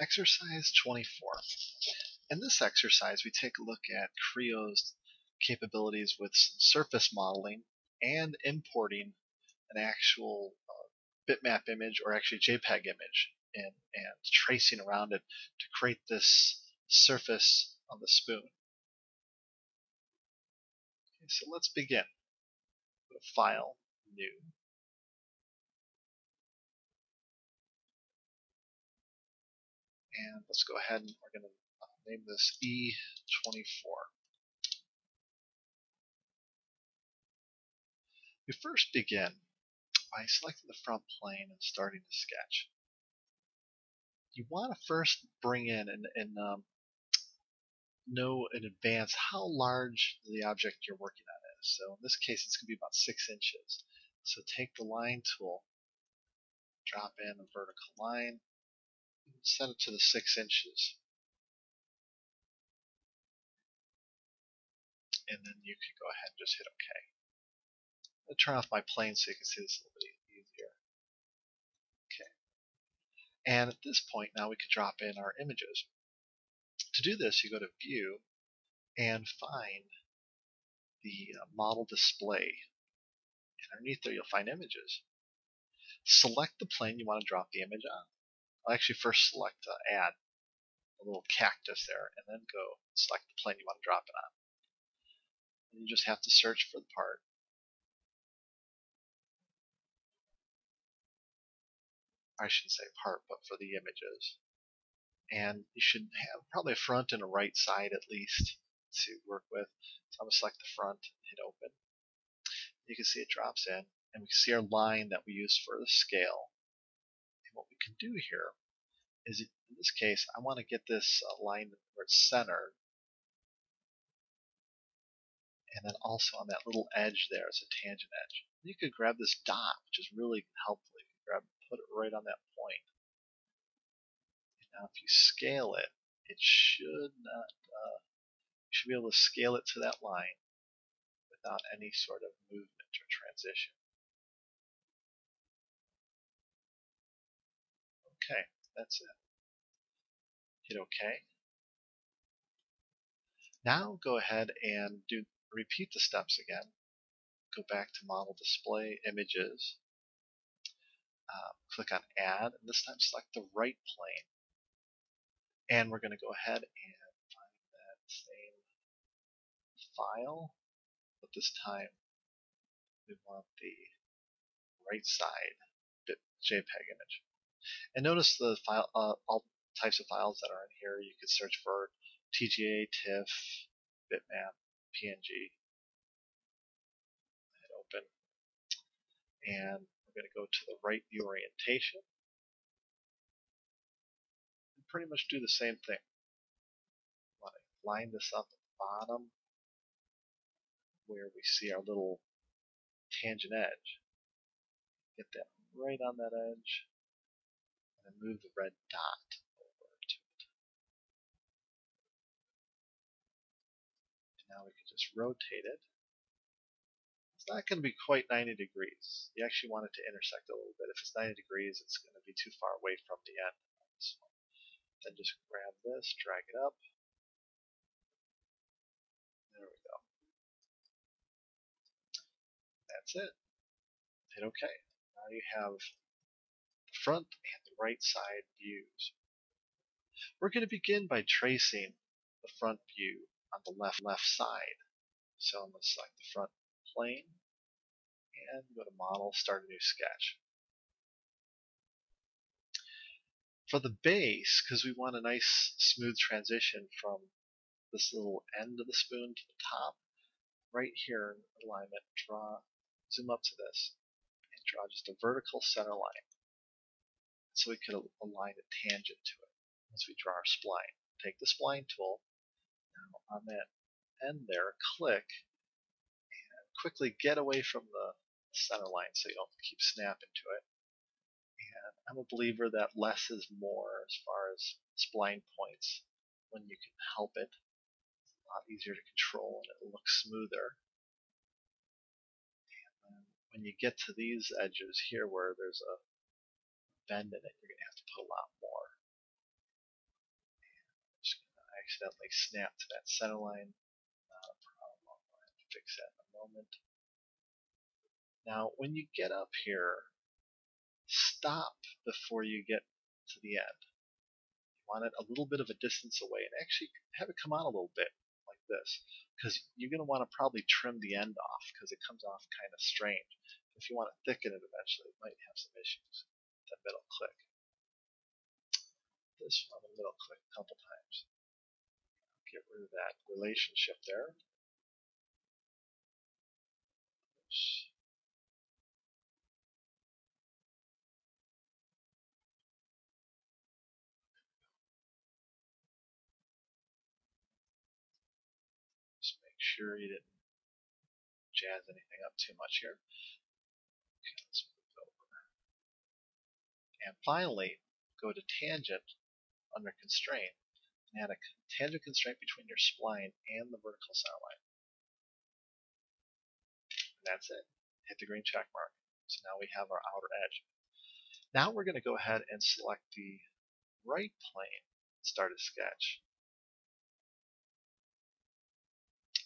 Exercise 24. In this exercise, we take a look at Creo's capabilities with surface modeling and importing an actual uh, bitmap image or actually JPEG image and, and tracing around it to create this surface on the spoon. Okay, so let's begin. File, New, and let's go ahead and we're going to uh, name this E24. We first begin by selecting the front plane and starting to sketch. You want to first bring in and, and um, know in advance how large the object you're working on is. So in this case, it's going to be about six inches. So take the line tool, drop in a vertical line, set it to the six inches. And then you can go ahead and just hit OK. I'll turn off my plane so you can see this a little bit easier. Okay. And at this point now we can drop in our images. To do this you go to View and find the uh, model display. And underneath there you'll find images. Select the plane you want to drop the image on. I'll actually first select uh, add a little cactus there and then go select the plane you want to drop it on. And you just have to search for the part. I shouldn't say part, but for the images. And you should have probably a front and a right side at least to work with. So I'm going to select the front, hit open. You can see it drops in, and we can see our line that we use for the scale what we can do here is, in this case, I want to get this line where it's centered. And then also on that little edge there is a tangent edge. You could grab this dot, which is really helpful. You can grab, put it right on that point. And now if you scale it, it should not, uh, you should be able to scale it to that line without any sort of movement or transition. That's it. Hit OK. Now go ahead and do repeat the steps again. Go back to Model Display Images. Um, click on Add, and this time select the right plane. And we're going to go ahead and find that same file, but this time we want the right side JPEG image. And notice the file, uh, all types of files that are in here. You could search for TGA, TIFF, bitmap, PNG. Hit open. And we're going to go to the right view orientation. And pretty much do the same thing. Want to line this up at the bottom where we see our little tangent edge. Get that right on that edge and move the red dot over to it. And now we can just rotate it. It's not going to be quite 90 degrees. You actually want it to intersect a little bit. If it's 90 degrees, it's going to be too far away from the end. So Then just grab this, drag it up. There we go. That's it. Hit OK. Now you have front and the right side views. We're going to begin by tracing the front view on the left left side. So I'm going to select the front plane and go to Model, Start a new sketch. For the base, because we want a nice smooth transition from this little end of the spoon to the top, right here in alignment, draw, zoom up to this, and draw just a vertical center line so we could align a tangent to it as we draw our spline. Take the spline tool, now on that end there, click, and quickly get away from the center line so you don't keep snapping to it. And I'm a believer that less is more as far as spline points when you can help it. It's a lot easier to control and it looks smoother. And when you get to these edges here where there's a bend in it, you're going to have to put a lot more. Just accidentally snap to that center line. Not a problem. I'll have to fix that in a moment. Now, when you get up here, stop before you get to the end. You want it a little bit of a distance away and actually have it come out a little bit like this because you're going to want to probably trim the end off because it comes off kind of strange. If you want to thicken it eventually, it might have some issues. Middle click. This one, the middle click a couple times. Get rid of that relationship there. Just make sure you didn't jazz anything up too much here. Okay. And finally, go to tangent under constraint and add a tangent constraint between your spline and the vertical center line. And that's it. Hit the green check mark. So now we have our outer edge. Now we're going to go ahead and select the right plane, start a sketch.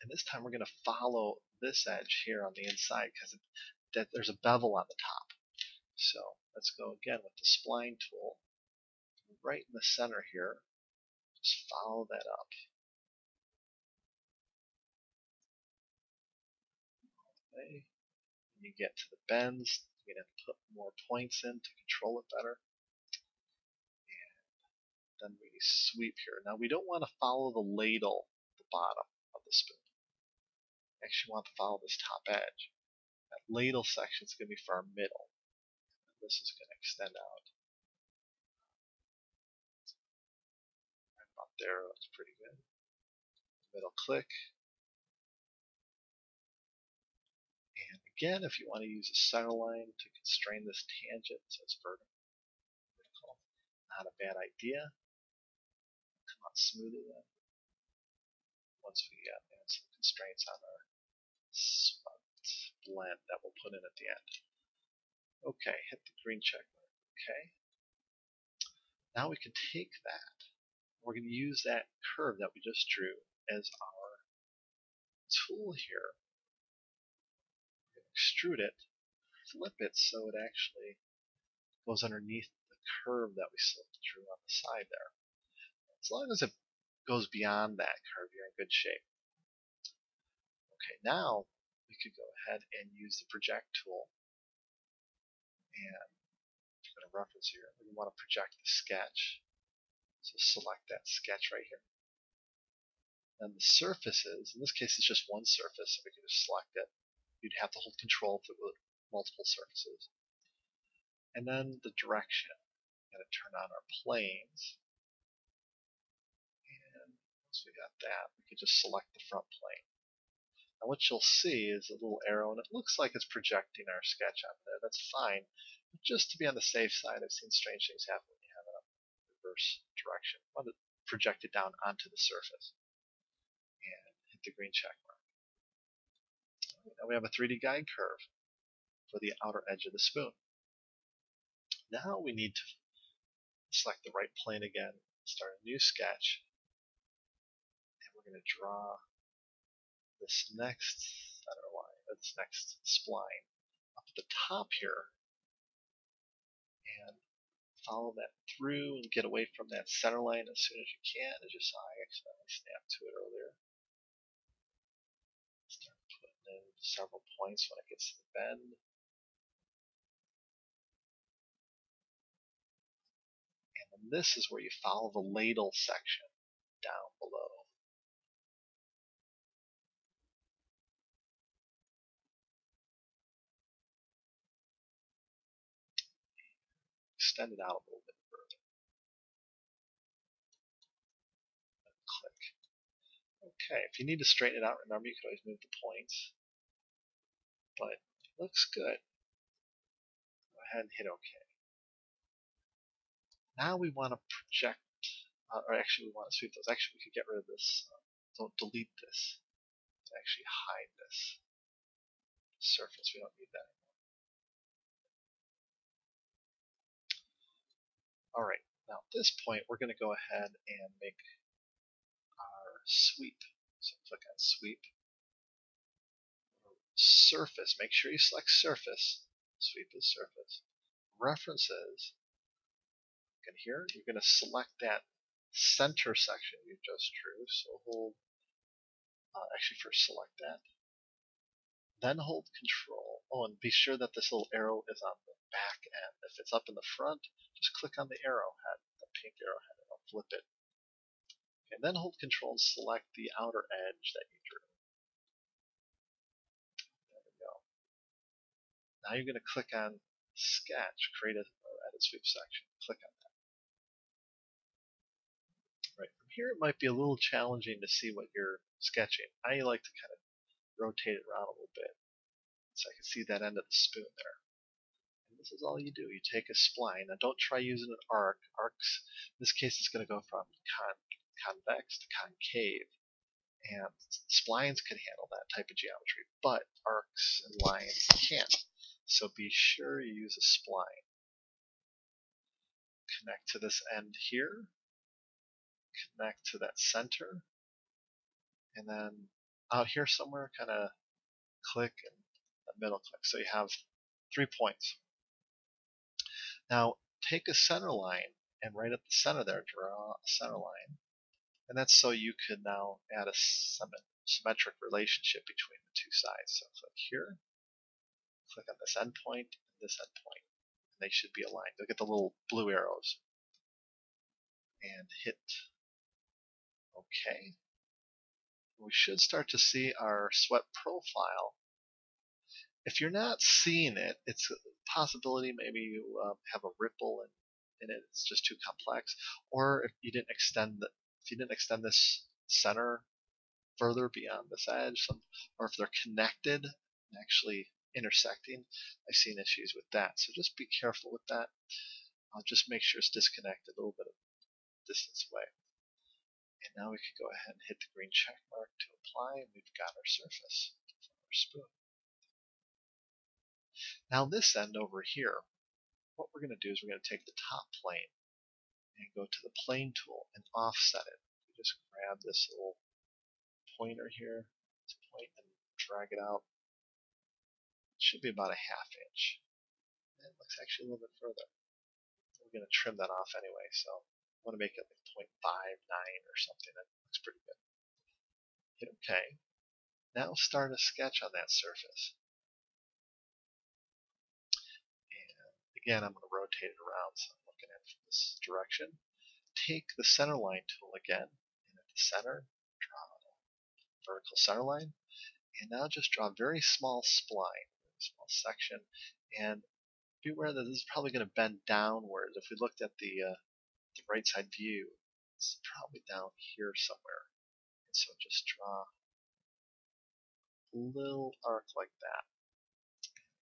And this time we're going to follow this edge here on the inside because that there's a bevel on the top. So let's go again with the spline tool right in the center here. Just follow that up. Okay. When you get to the bends, you're going to put more points in to control it better. And then we sweep here. Now we don't want to follow the ladle the bottom of the spoon actually want to follow this top edge. That ladle section is going to be for our middle. This is going to extend out. Right about there looks pretty good. Middle click. And again, if you want to use a center line to constrain this tangent so it's vertical, not a bad idea. Come out smoother then. Once we get some constraints on our blend that we'll put in at the end. Okay, hit the green check mark. Okay. Now we can take that. We're going to use that curve that we just drew as our tool here. Extrude it, flip it so it actually goes underneath the curve that we drew on the side there. As long as it goes beyond that curve, you're in good shape. Okay, now we could go ahead and use the project tool. And I'm going to reference here. We want to project the sketch. So select that sketch right here. And the surfaces, in this case it's just one surface, so we can just select it. You'd have to hold control if it were multiple surfaces. And then the direction. I'm going to turn on our planes. And once we got that, we could just select the front plane. And what you'll see is a little arrow, and it looks like it's projecting our sketch on there. That's fine. But just to be on the safe side, I've seen strange things happen when you have it in reverse direction. I want to project it down onto the surface. And hit the green check mark. Now we have a 3D guide curve for the outer edge of the spoon. Now we need to select the right plane again, start a new sketch, and we're going to draw this next center line, this next spline up at the top here and follow that through and get away from that center line as soon as you can, as you saw I accidentally snapped to it earlier. Start putting in several points when it gets to the bend. And then this is where you follow the ladle section down below. Extend it out a little bit further. Click. Okay, if you need to straighten it out, remember you can always move the points. But it looks good. Go ahead and hit OK. Now we want to project, uh, or actually we want to sweep those. Actually, we could get rid of this. Uh, don't delete this. Actually hide this surface. We don't need that Alright, now at this point we're going to go ahead and make our sweep. So click on sweep. Surface, make sure you select surface. Sweep is surface. References, and here you're going to select that center section you just drew. So hold, uh, actually first select that. Then hold control. Oh, and be sure that this little arrow is on the back end. If it's up in the front, just click on the arrowhead, the pink arrowhead, and it'll flip it. And then hold control and select the outer edge that you drew. There we go. Now you're going to click on Sketch, create a edit sweep section. Click on that. Right from here, it might be a little challenging to see what you're sketching. I like to kind of rotate it around a little bit so I can see that end of the spoon there. And this is all you do. You take a spline. Now don't try using an arc. Arcs, in this case, it's going to go from con convex to concave. And splines can handle that type of geometry, but arcs and lines can't. So be sure you use a spline. Connect to this end here. Connect to that center. And then out here somewhere, kind of click and a middle click. So you have three points. Now take a center line and right at the center there, draw a center line. And that's so you could now add a symmetric relationship between the two sides. So click here, click on this endpoint and this endpoint. And they should be aligned. Look at the little blue arrows. And hit OK we should start to see our sweat profile. If you're not seeing it, it's a possibility maybe you uh, have a ripple and, it. It's just too complex, or if you didn't extend the, if you didn't extend this center further beyond this edge, some, or if they're connected, and actually intersecting, I've seen issues with that. So just be careful with that. I'll just make sure it's disconnected a little bit of distance away. And now we can go ahead and hit the green check mark to apply, and we've got our surface our spoon. Now this end over here, what we're going to do is we're going to take the top plane and go to the plane tool and offset it. Just grab this little pointer here, this point, and drag it out. It should be about a half inch. It looks actually a little bit further. We're going to trim that off anyway, so want to make it like 0.59 or something. That looks pretty good. Hit OK. Now start a sketch on that surface. And again, I'm going to rotate it around so I'm looking at it from this direction. Take the center line tool again, and at the center, draw a vertical center line. And now just draw a very small spline, very small section, and be aware that this is probably going to bend downwards. If we looked at the uh, the right side view, it's probably down here somewhere. And so just draw a little arc like that.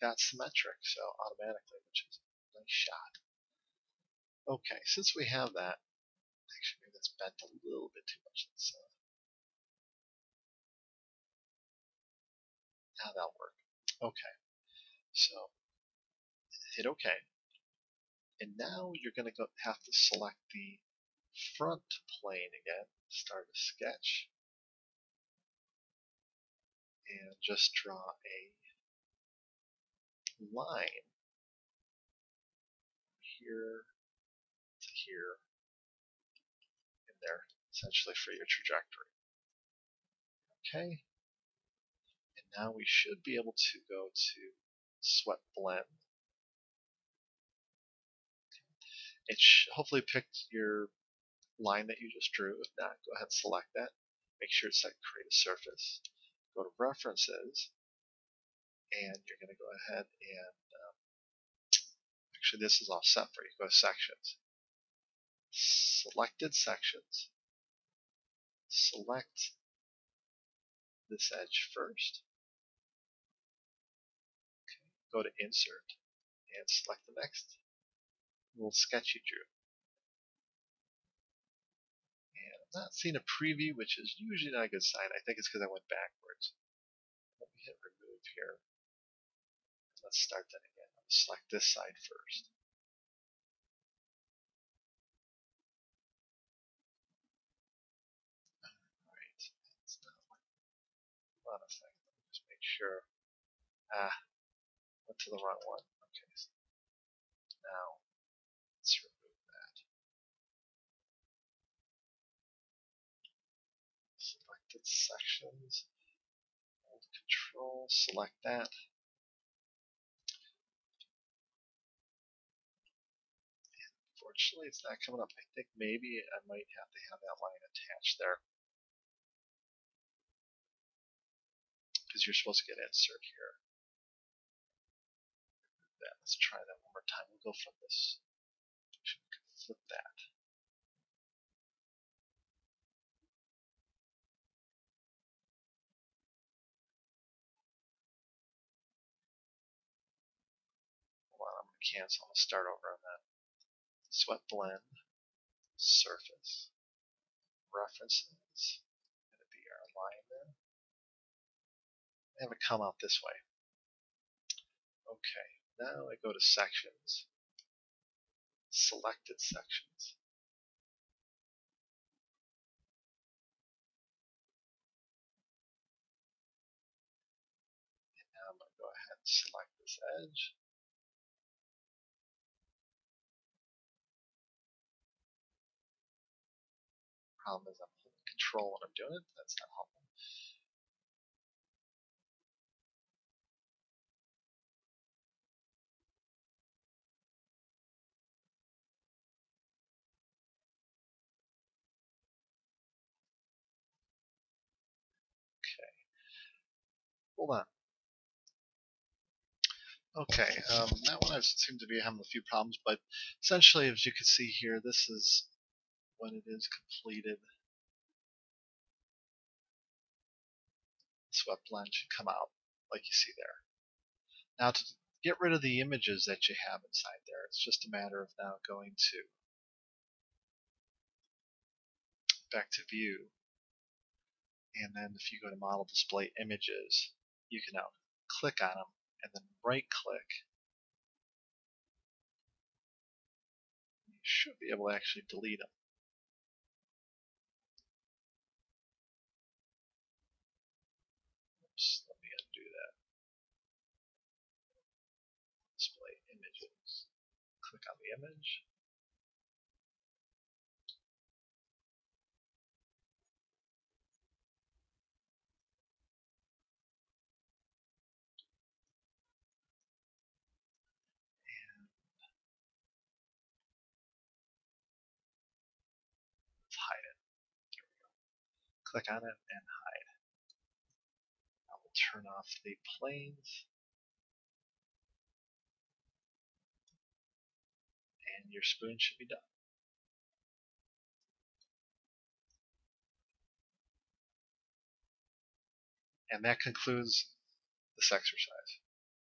That's symmetric, so automatically, which is a nice shot. Okay, since we have that, actually maybe that's bent a little bit too much. So now uh, that'll work. Okay, so hit OK. And now you're going to have to select the front plane again, start a sketch, and just draw a line here to here in there, essentially for your trajectory. Okay, and now we should be able to go to swept blend It hopefully picked your line that you just drew. If not, go ahead and select that. Make sure it's set create a surface. Go to references, and you're going to go ahead and um, actually this is all set for you. Go to sections. Selected sections. Select this edge first. Okay. Go to insert and select the next little sketch you drew. And I'm not seeing a preview, which is usually not a good sign. I think it's because I went backwards. Let me hit remove here. Let's start that again. I'll select this side first. Alright. hold on a second. Let me just make sure. Ah, went to the wrong one. Okay. So now, let's remove that. Selected sections. Hold control, select that. Unfortunately, it's not coming up. I think maybe I might have to have that line attached there. because you're supposed to get insert here. Let's try that one more time. We'll go from this. Flip that. Cancel. I'm start over on that. Swept blend, surface, references, going to be our line there have it come out this way. Okay, now I go to sections, selected sections. And now I'm going to go ahead and select this edge. Problem is I'm holding control when I'm doing it. That's not helpful. Okay. Hold on. Okay, um, that one I seem to be having a few problems, but essentially, as you can see here, this is when it is completed. Swept blend should come out like you see there. Now to get rid of the images that you have inside there, it's just a matter of now going to back to view and then if you go to model display images you can now click on them and then right click. You should be able to actually delete them. Oops, let me undo that. Display images. Click on the image. hide it. There we go. Click on it and hide. I will turn off the planes. And your spoon should be done. And that concludes this exercise.